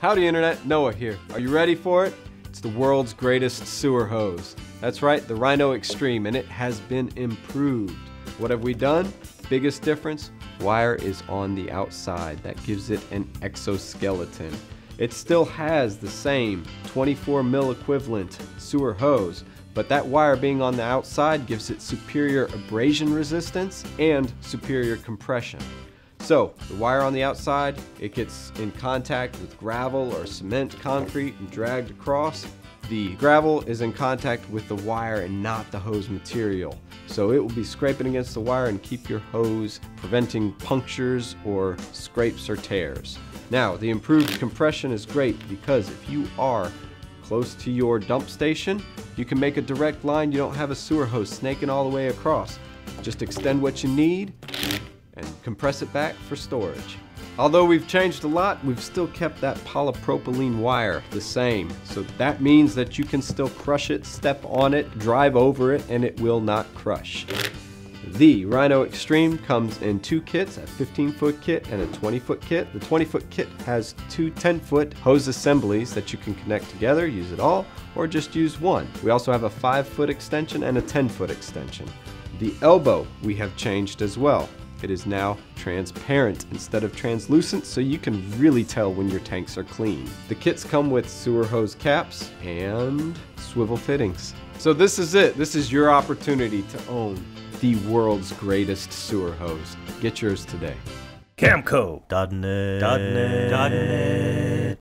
Howdy Internet, Noah here. Are you ready for it? It's the world's greatest sewer hose. That's right, the Rhino Extreme, and it has been improved. What have we done? Biggest difference? Wire is on the outside. That gives it an exoskeleton. It still has the same 24 mil equivalent sewer hose, but that wire being on the outside gives it superior abrasion resistance and superior compression. So, the wire on the outside, it gets in contact with gravel or cement concrete and dragged across. The gravel is in contact with the wire and not the hose material. So it will be scraping against the wire and keep your hose preventing punctures or scrapes or tears. Now, the improved compression is great because if you are close to your dump station, you can make a direct line. You don't have a sewer hose snaking all the way across. Just extend what you need and compress it back for storage. Although we've changed a lot, we've still kept that polypropylene wire the same. So that means that you can still crush it, step on it, drive over it, and it will not crush. The Rhino Extreme comes in two kits, a 15 foot kit and a 20 foot kit. The 20 foot kit has two 10 foot hose assemblies that you can connect together, use it all, or just use one. We also have a 5 foot extension and a 10 foot extension. The elbow we have changed as well. It is now transparent instead of translucent so you can really tell when your tanks are clean. The kits come with sewer hose caps and swivel fittings. So this is it. This is your opportunity to own the world's greatest sewer hose. Get yours today. Camco. Net. Net. Net.